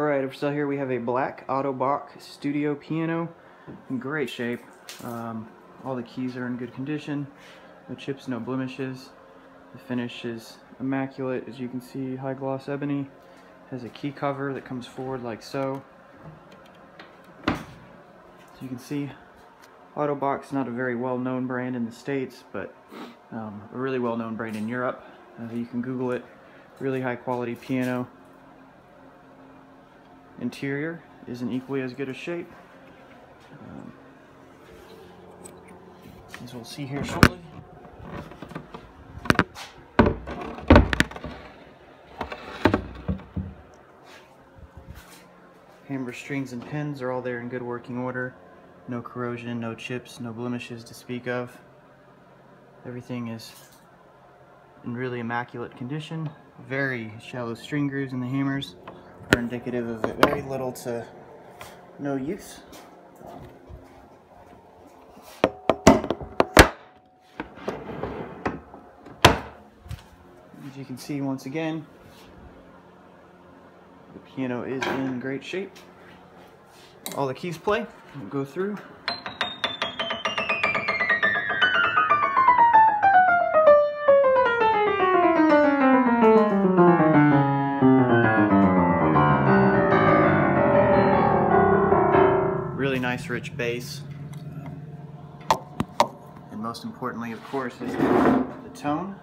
Alright, for sale here we have a black Otto Bach studio piano in great shape. Um, all the keys are in good condition. No chips, no blemishes. The finish is immaculate as you can see, high gloss ebony. Has a key cover that comes forward like so. As you can see, Otto Bach's not a very well-known brand in the States, but um, a really well-known brand in Europe. Uh, you can Google it. Really high quality piano. Interior is in equally as good a shape. Um, as we'll see here shortly. Hammer strings and pins are all there in good working order. No corrosion, no chips, no blemishes to speak of. Everything is in really immaculate condition. Very shallow string grooves in the hammers are indicative of very little to no use. As you can see once again, the piano is in great shape. All the keys play. We'll go through. Really nice rich bass. And most importantly, of course, is the tone.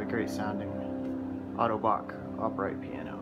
A great sounding Otto Bach upright piano.